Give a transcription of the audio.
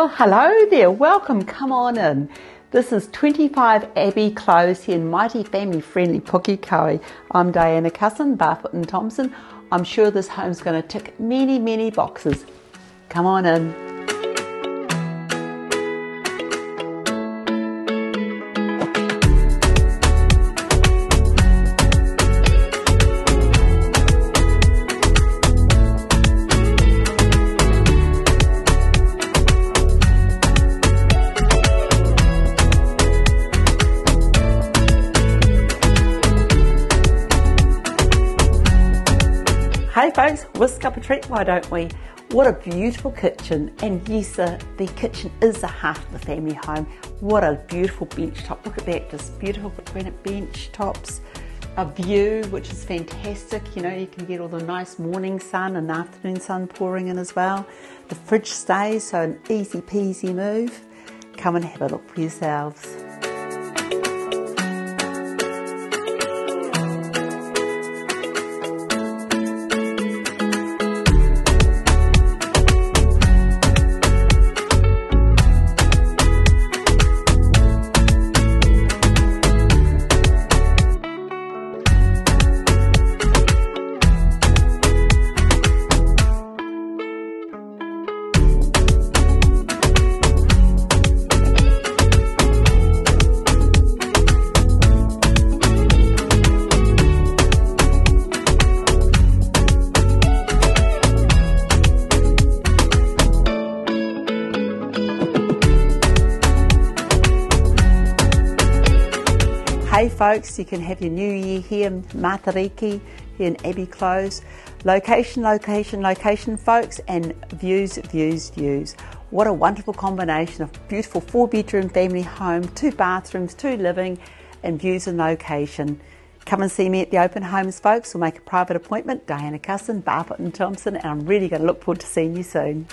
Well, hello there. Welcome. Come on in. This is 25 Abby Close here in mighty family friendly Pukekohe. I'm Diana Cussen, Barfoot and Thompson. I'm sure this home's going to tick many, many boxes. Come on in. Folks, whisk up a treat, why don't we? What a beautiful kitchen, and yes, uh, the kitchen is the heart of the family home. What a beautiful bench top. Look at that, just beautiful granite bench tops. A view which is fantastic. You know, you can get all the nice morning sun and afternoon sun pouring in as well. The fridge stays, so an easy peasy move. Come and have a look for yourselves. Hey folks, you can have your new year here in Matariki, here in Abby Close. Location, location, location, folks, and views, views, views. What a wonderful combination of beautiful four bedroom family home, two bathrooms, two living, and views and location. Come and see me at the open homes, folks, We'll make a private appointment. Diana Cussen, Barfoot and Thompson, and I'm really going to look forward to seeing you soon.